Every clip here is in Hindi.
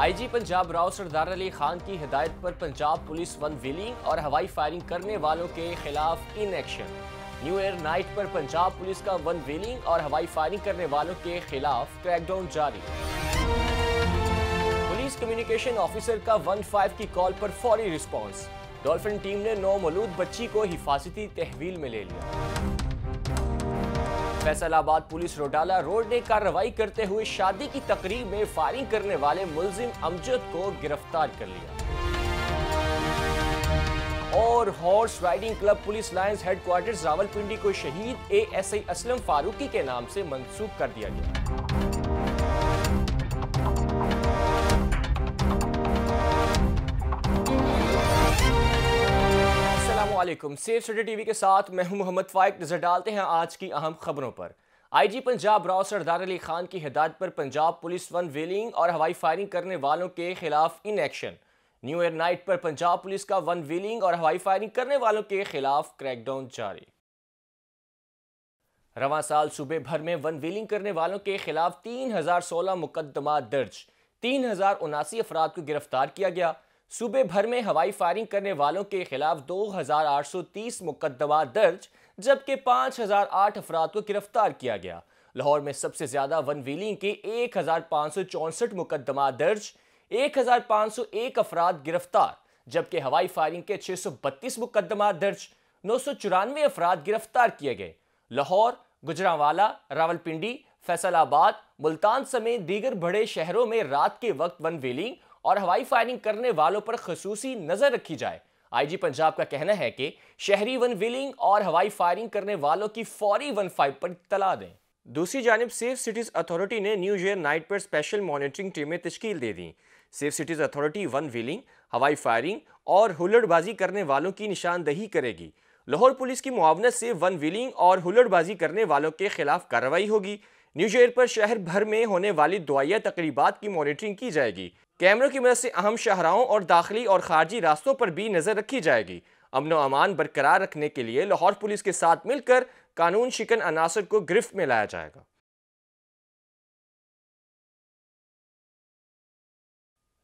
आईजी पंजाब राव सरदार अली खान की हिदायत पर पंजाब पुलिस वन व्हीलिंग और हवाई फायरिंग करने वालों के खिलाफ in action. New year night पर पंजाब पुलिस का वन व्हीलिंग और हवाई फायरिंग करने वालों के खिलाफ क्रैकडाउन जारी। पुलिस कम्युनिकेशन ऑफिसर का वन फाइव की कॉल पर फौरी रिस्पांस। डॉल्फिन टीम ने नौ मौलूद बच्ची को हिफाजती तहवील में ले लिया। फैसलाबाद पुलिस रोडाला रोड ने कार्रवाई करते हुए शादी की तकरीब में फायरिंग करने वाले मुलजिम अमजद को गिरफ़्तार कर लिया। और horse riding club police lines headquarter Rawalpindi को शहीद एएसआई असलम फारूकी के नाम से मंसूब कर दिया गया। असलम सेफ़ सिटी टीवी के साथ मैं हूँ मोहम्मद फाइक। नज़र डालते हैं आज की अहम खबरों पर। आईजी पंजाब राव सरदार अली खान की हिदायत पर पंजाब पुलिस वन व्हीलिंग और हवाई फायरिंग करने वालों के खिलाफ in action. New year night पर पंजाब पुलिस का वन व्हीलिंग और हवाई फायरिंग करने वालों के खिलाफ क्रैकडाउन जारी। रवा साल सूबे भर में वन व्हीलिंग करने वालों के खिलाफ तीन हज़ार सोलह मुकदमा दर्ज। तीन हज़ार उनासी अफराद को गिरफ़्तार किया गया। सूबे भर में हवाई फायरिंग करने वालों के खिलाफ 2,830 मुकदमा दर्ज जबकि 5,008 अफराद को गिरफ़्तार किया गया। लाहौर में सबसे ज़्यादा वन व्हीलिंग के एक हज़ार पाँच सौ चौंसठ मुकदमा दर्ज 1,501 अफराद गिरफ़्तार जबकि हवाई फायरिंग के 632 मुकदमा दर्ज नौ सौ चौरानवे अफराद गिरफ़्तार किए गए। लाहौर गुजरावाला रावलपिंडी फैसलाबाद मुल्तान समेत दीगर बड़े शहरों में रात के वक्त वन व्हीलिंग और हवाई फायरिंग करने वालों पर खसूसी नज़र रखी जाए। आईजी पंजाब का कहना है कि शहरी वन व्हीलिंग और हवाई फायरिंग करने वालों की फौरी वन फाइव पर इतला दें। दूसरी जानब सेफ़ सिटीज़ अथॉरिटी ने न्यू ईयर नाइट पर स्पेशल मॉनिटरिंग टीमें तश्कील दे दी। Safe cities authority one wheeling, हवाई फायरिंग और हुल्लड़बाजी करने वालों की निशानदही करेगी। लाहौर पुलिस की मुआवनत से वन व्हीलिंग और हुल्लड़बाजी करने वालों के खिलाफ कार्रवाई होगी। न्यू ईयर पर शहर भर में होने वाली दुआया तकरीबात की मॉनिटरिंग की जाएगी। कैमरों की मदद से अहम शाहराहों और दाखिली और खारजी रास्तों पर भी नज़र रखी जाएगी। अमन अमान बरकरार रखने के लिए लाहौर पुलिस के साथ मिलकर कानून शिकन अनासर को गिरफ्त में लाया जाएगा।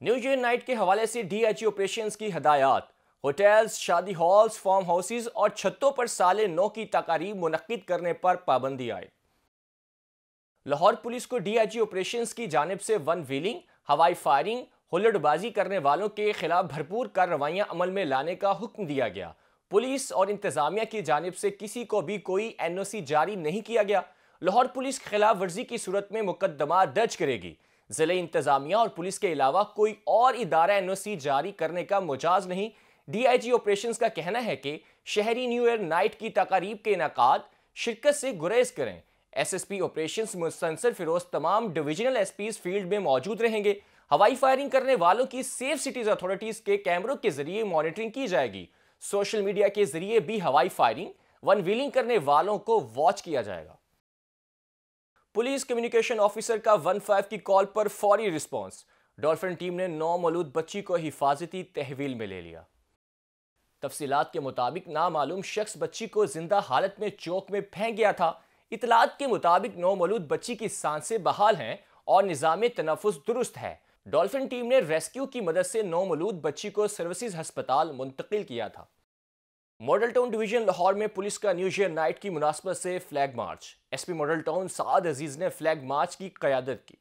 न्यू ईयर नाइट के हवाले से डी डीएचई ऑपरेशंस की हदायत। होटल्स, शादी हॉल्स, फार्म हाउसेज और छतों पर साले नौ की तकारीब मुनद करने पर पाबंदी आए लाहौर पुलिस को डीआईजी ऑपरेशंस की जानब से वन व्हीलिंग हवाई फायरिंग, हुल्लड़बाजी करने वालों के खिलाफ भरपूर कार्रवाइयाँ अमल में लाने का हुक्म दिया गया। पुलिस और इंतजामिया की जानब से किसी को भी कोई एनओसी जारी नहीं किया गया। लाहौर पुलिस खिलाफ वर्जी की सूरत में मुकदमा दर्ज करेगी। ज़िले इंतजामिया और पुलिस के अलावा कोई और इदारा एनओसी जारी करने का मुजाज नहीं। डीआईजी ऑपरेशन का कहना है कि शहरी न्यू ईयर नाइट की तकारीब के इनका शिरकत से गुरेज करें। एसएसपी ऑपरेशंस मुसनसर फिरोज तमाम डिविजनल एसपीज फ़ील्ड में मौजूद रहेंगे। हवाई फायरिंग करने वालों की सेफ़ सिटीज़ अथॉरिटीज के कैमरों के ज़रिए मॉनिटरिंग की जाएगी। सोशल मीडिया के ज़रिए भी हवाई फायरिंग वन व्हीलिंग करने वालों को वॉच किया जाएगा। पुलिस कम्युनिकेशन ऑफिसर का वन फाइव की कॉल पर फौरी रिस्पॉन्स डॉल्फिन टीम ने नौ मौलूद बच्ची को हिफाजती तहवील में ले लिया। तफसीलात के मुताबिक नामालूम शख्स बच्ची को ज़िंदा हालत में चौक में फेंक गया था। इतलात के मुताबिक नौ मौलूद बच्ची की साँसें बहाल हैं और निज़ाम तनफुस दुरुस्त है। डॉल्फिन टीम ने रेस्क्यू की मदद से नौ मौलूद बच्ची को सर्विसेज़ अस्पताल मुंतकिल किया था। मॉडल टाउन डिवीज़न लाहौर में पुलिस का न्यू ईयर नाइट की मुनासबत से flag march. SP model town Saad Aziz ने फ्लैग मार्च की क्यादत की।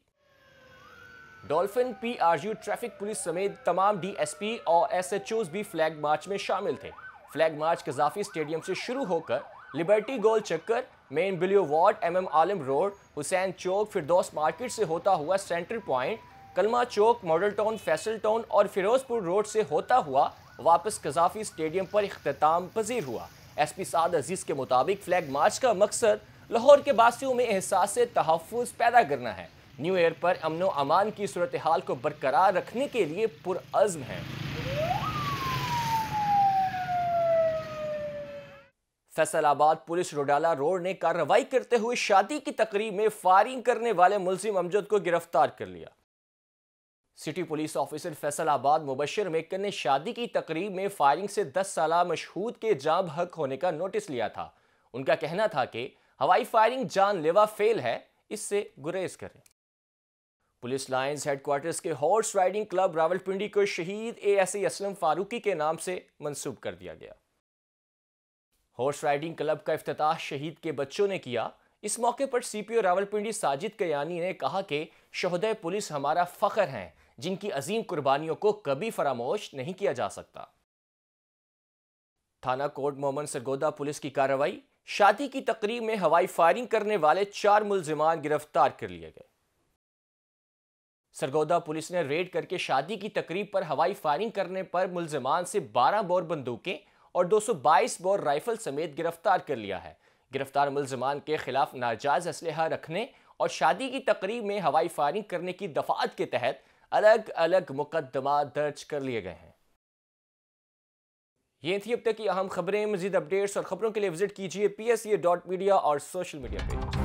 डॉल्फिन, पीआरयू, ट्रैफ़िक पुलिस समेत तमाम डीएसपी और एस एच एसएचओज भी फ्लैग मार्च में शामिल थे। फ्लैग मार्च कजाफी स्टेडियम से शुरू होकर liberty Gol Chakkar main boulevard M M Alam road Hussain Chowk Firdous market से होता हुआ central point Kalma Chowk model town Faisal town और फिरोजपुर रोड से होता हुआ वापस कजाफी स्टेडियम पर अख्ताम पजीर हुआ। एस पी साद अज़ीज़ के मुताबिक फ्लैग मार्च का मकसद लाहौर के बासियों में एहसास तहफ़ पैदा करना है। न्यू ईयर पर अमन अमान की सूरत हाल को बरकरार रखने के लिए पुरज़म है। फैसलाबाद पुलिस रोडाला रोड ने कार्रवाई करते हुए शादी की तकरीब में फायरिंग करने वाले मुलजिम अमजद को गिरफ़्तार कर लिया। City police officer Faisalabad Mubashar Maker ने शादी की तकरीब में फायरिंग से 10 साल मशहूद के जाम हक होने का नोटिस लिया था। उनका कहना था कि हवाई फायरिंग जान लेवा फेल है, इससे गुरेज करें। पुलिस लाइंस हेडक्वार्टर्स के हॉर्स राइडिंग क्लब रावलपिंडी को शहीद ए एस असलम फारूकी के नाम से मंसूब कर दिया गया। हॉर्स राइडिंग क्लब का अफ्ताह शहीद के बच्चों ने किया। इस मौके पर सीपीओ रावलपिंडी साजिद कयानी ने कहा कि शहदय पुलिस हमारा फख्र हैं, जिनकी अजीम कुर्बानियों को कभी फरामोश नहीं किया जा सकता। थाना कोट मोहम्मद सरगोदा पुलिस की कार्रवाई। शादी की तकरीब में हवाई फायरिंग करने वाले चार मुलजिमान गिरफ़्तार कर लिए गए। सरगोदा पुलिस ने रेड करके शादी की तकरीब पर हवाई फायरिंग करने पर मुलजमान से 12 बोर बंदूकें और 222 बोर राइफल समेत गिरफ़्तार कर लिया है। गिरफ़्तार मुलजमान के खिलाफ नाजायज असलहा रखने और शादी की तकरीब में हवाई फायरिंग करने की दफात के तहत अलग अलग मुकदमा दर्ज कर लिए गए हैं। ये थी अब तक की अहम खबरें। मजीद अपडेट्स और खबरों के लिए विज़िट कीजिए पी एस डॉट मीडिया और सोशल मीडिया पेज